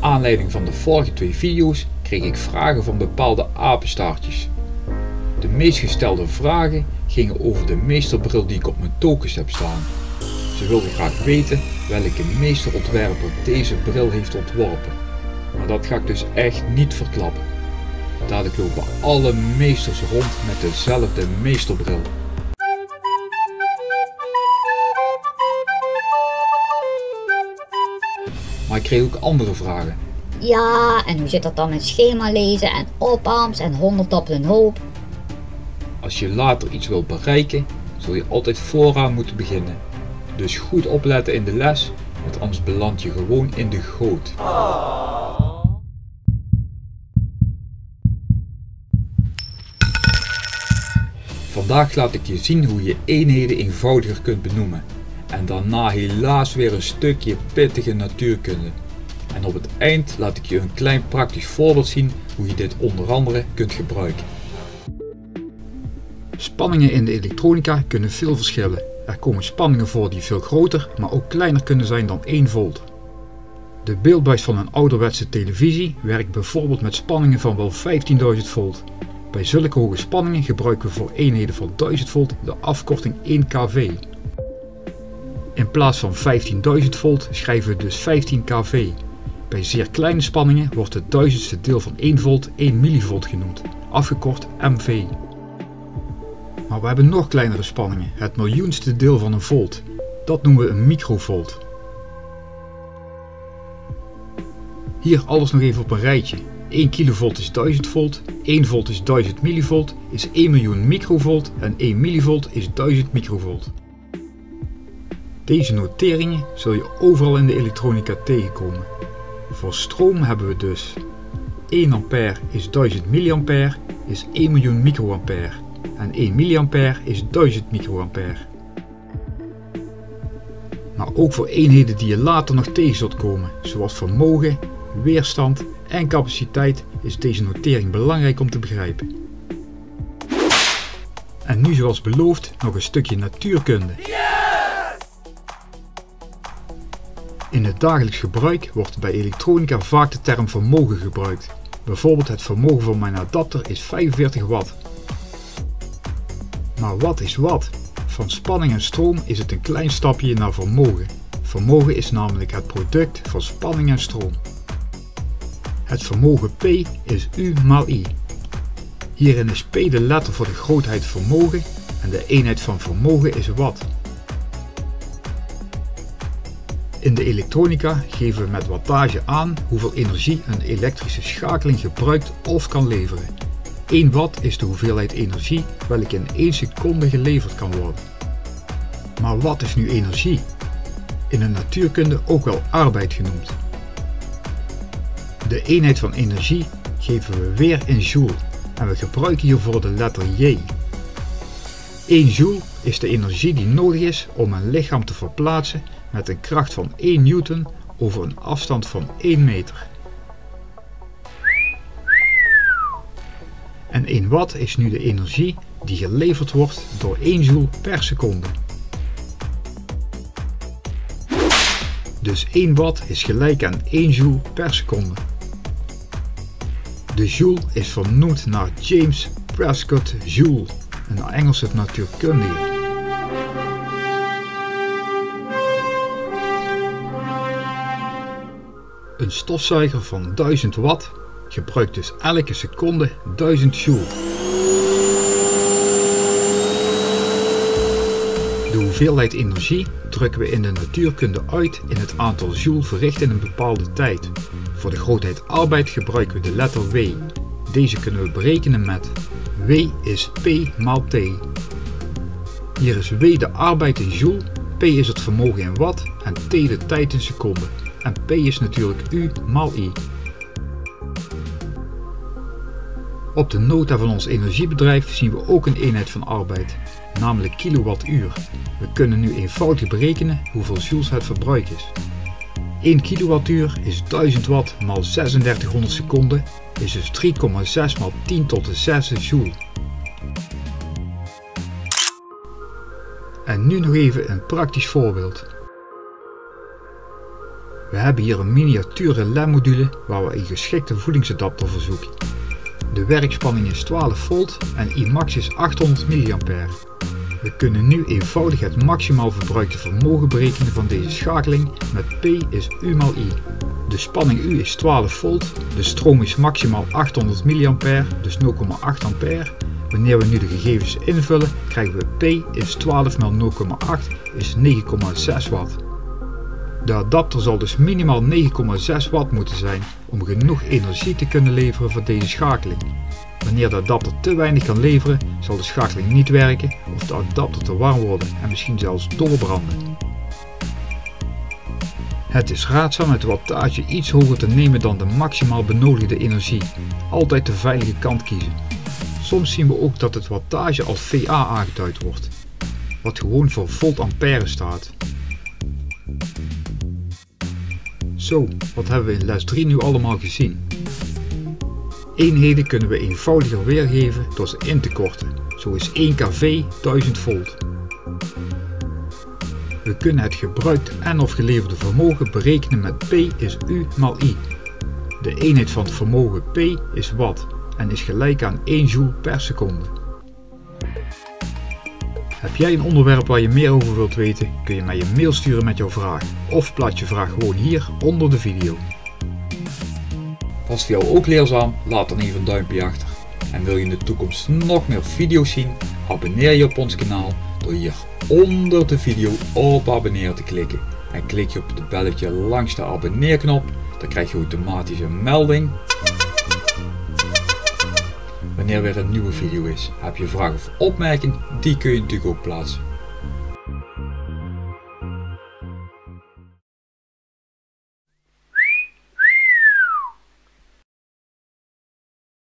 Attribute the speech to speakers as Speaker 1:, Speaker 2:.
Speaker 1: Naar aanleiding van de vorige twee video's kreeg ik vragen van bepaalde apenstaartjes. De meest gestelde vragen gingen over de meesterbril die ik op mijn tokens heb staan. Ze wilden graag weten welke meesterontwerper deze bril heeft ontworpen. Maar dat ga ik dus echt niet verklappen. Dadelijk lopen alle meesters rond met dezelfde meesterbril. Maar ik kreeg ook andere vragen.
Speaker 2: Ja, en hoe zit dat dan met schema lezen en opamps en 100 op een hoop?
Speaker 1: Als je later iets wilt bereiken, zul je altijd vooraan moeten beginnen. Dus goed opletten in de les, want anders beland je gewoon in de goot. Vandaag laat ik je zien hoe je eenheden eenvoudiger kunt benoemen. En daarna helaas weer een stukje pittige natuurkunde. En op het eind laat ik je een klein praktisch voorbeeld zien hoe je dit onder andere kunt gebruiken. Spanningen in de elektronica kunnen veel verschillen. Er komen spanningen voor die veel groter, maar ook kleiner kunnen zijn dan 1 volt. De beeldbuis van een ouderwetse televisie werkt bijvoorbeeld met spanningen van wel 15.000 volt. Bij zulke hoge spanningen gebruiken we voor eenheden van 1000 volt de afkorting 1 kV. In plaats van 15.000 volt schrijven we dus 15 kV. Bij zeer kleine spanningen wordt het duizendste deel van 1 volt 1 millivolt genoemd, afgekort MV. Maar we hebben nog kleinere spanningen, het miljoenste deel van een volt. Dat noemen we een microvolt. Hier alles nog even op een rijtje. 1 kilovolt is 1000 volt, 1 volt is 1000 millivolt, is 1 miljoen microvolt en 1 millivolt is 1000 microvolt. Deze noteringen zul je overal in de elektronica tegenkomen. Voor stroom hebben we dus 1 ampère is 1000 milliampère is 1 miljoen microampère en 1 milliampère is 1000 microampère. Maar ook voor eenheden die je later nog tegen zult komen, zoals vermogen, weerstand en capaciteit is deze notering belangrijk om te begrijpen. En nu zoals beloofd nog een stukje natuurkunde. In het dagelijks gebruik wordt bij elektronica vaak de term vermogen gebruikt. Bijvoorbeeld het vermogen van mijn adapter is 45 watt. Maar wat is watt? Van spanning en stroom is het een klein stapje naar vermogen. Vermogen is namelijk het product van spanning en stroom. Het vermogen P is U maal I. Hierin is P de letter voor de grootheid vermogen en de eenheid van vermogen is watt. In de elektronica geven we met wattage aan hoeveel energie een elektrische schakeling gebruikt of kan leveren. 1 watt is de hoeveelheid energie welke in 1 seconde geleverd kan worden. Maar wat is nu energie? In de natuurkunde ook wel arbeid genoemd. De eenheid van energie geven we weer in joule en we gebruiken hiervoor de letter J. 1 joule is de energie die nodig is om een lichaam te verplaatsen met een kracht van 1 newton over een afstand van 1 meter. En 1 watt is nu de energie die geleverd wordt door 1 joule per seconde. Dus 1 watt is gelijk aan 1 joule per seconde. De joule is vernoemd naar James Prescott Joule, een Engelse natuurkundige. Een stofzuiger van 1000 watt gebruikt dus elke seconde 1000 joule. De hoeveelheid energie drukken we in de natuurkunde uit in het aantal joule verricht in een bepaalde tijd. Voor de grootheid arbeid gebruiken we de letter W. Deze kunnen we berekenen met W is P maal T. Hier is W de arbeid in joule, P is het vermogen in watt en T de tijd in seconden. En P is natuurlijk U maal I. Op de nota van ons energiebedrijf zien we ook een eenheid van arbeid, namelijk kilowattuur. We kunnen nu eenvoudig berekenen hoeveel joules het verbruik is. 1 kilowattuur is 1000 watt maal 3600 seconden, is dus 3,6 maal 10 tot de 6 joule. En nu nog even een praktisch voorbeeld. We hebben hier een miniatuur LED-module waar we een geschikte voedingsadapter voor zoeken. De werkspanning is 12 volt en Imax is 800 mA. We kunnen nu eenvoudig het maximaal verbruikte vermogen berekenen van deze schakeling met P is U mal I. De spanning U is 12 volt, de stroom is maximaal 800 mA, dus 0,8 ampère. Wanneer we nu de gegevens invullen, krijgen we P is 12 x 0,8 is 9,6 watt. De adapter zal dus minimaal 9,6 watt moeten zijn om genoeg energie te kunnen leveren voor deze schakeling. Wanneer de adapter te weinig kan leveren, zal de schakeling niet werken of de adapter te warm worden en misschien zelfs doorbranden. Het is raadzaam het wattage iets hoger te nemen dan de maximaal benodigde energie. Altijd de veilige kant kiezen. Soms zien we ook dat het wattage als VA aangeduid wordt, wat gewoon voor volt ampère staat. Zo, wat hebben we in les 3 nu allemaal gezien? Eenheden kunnen we eenvoudiger weergeven door ze in te korten. Zo is 1 kV 1000 volt. We kunnen het gebruikt en of geleverde vermogen berekenen met P is U mal I. De eenheid van het vermogen P is watt en is gelijk aan 1 joule per seconde. Heb jij een onderwerp waar je meer over wilt weten, kun je mij een mail sturen met jouw vraag of plaats je vraag gewoon hier onder de video. Was het jou ook leerzaam? Laat dan even een duimpje achter. En wil je in de toekomst nog meer video's zien? Abonneer je op ons kanaal door hier onder de video op abonneren te klikken. En klik je op het belletje langs de abonneerknop, dan krijg je automatisch een melding wanneer weer een nieuwe video is. Heb je vragen of opmerking, die kun je natuurlijk ook plaatsen.